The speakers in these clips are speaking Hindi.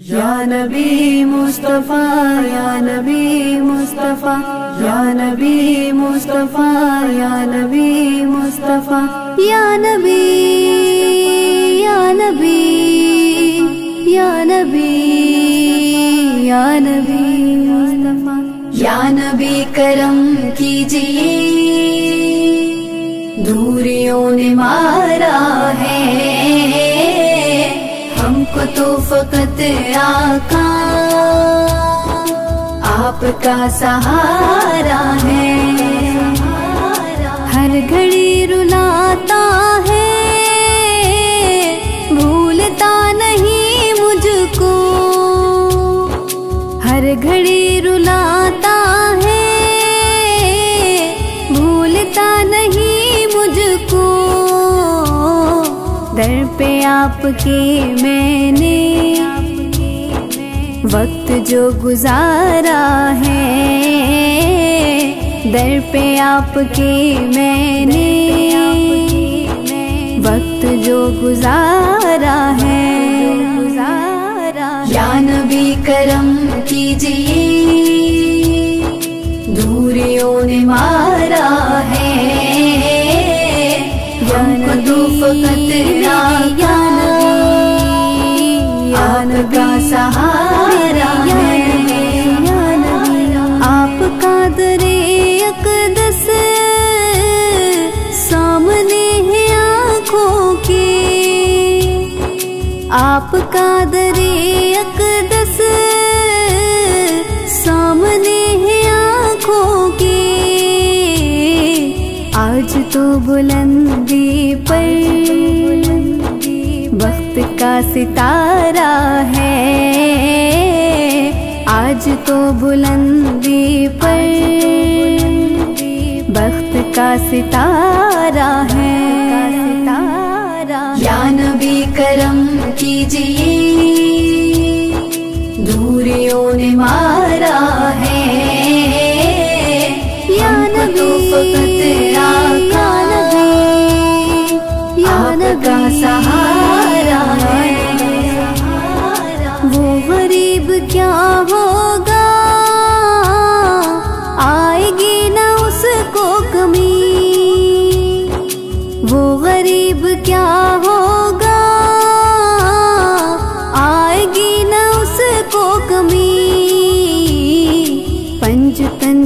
या नबी मुस्तफ़ा या नबी मुस्तफ़ा या नबी मुस्तफ़ा या नबी मुस्तफ़ा। या नबी या नबी या नबी या नबी मुस्तफ़ा। या नबी करम कीजिए दूरियों ने मारा है। हमको तो फकत आका। आपका सहारा है। हर घड़ी रुलाता पे आपके मैंने वक्त जो गुजारा है, दर पे आपके मैंने वक्त जो गुजारा है। या नबी करम कीजिए, दूरियों ने मारा आपका सहारा है। आपका दरे अकदस सामने है आँखों के। आपका दरे अकदस सामने है आँखों के। आज तो बुलंदी का सितारा है। आज तो बुलंदी पर वक्त का सितारा है। सितारा ज्ञान भी करम कीजिए, दूरियों ने मारा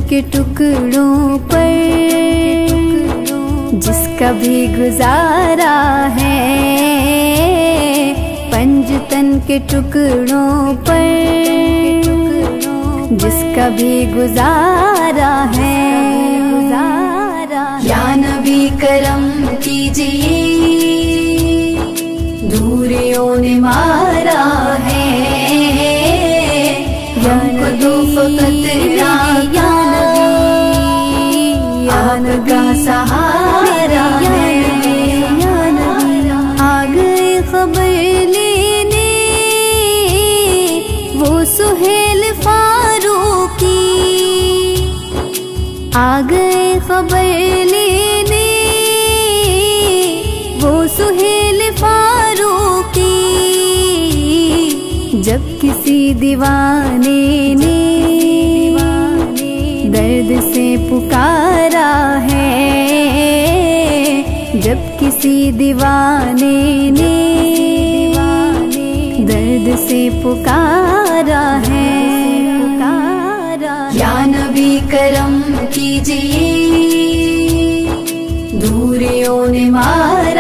के टुकड़ों पर, जिसका भी गुजारा है। पंचतन के टुकड़ों पर, जिसका भी गुजारा है। सुहेल फारूकी। आ गए खबर लेने, वो सुहेल फारूकी। जब किसी दीवाने ने दर्द से पुकारा है, जब किसी दीवाने ने दर्द से पुकारा है। पुकारा या नबी करम कीजिए दूरियों ने मार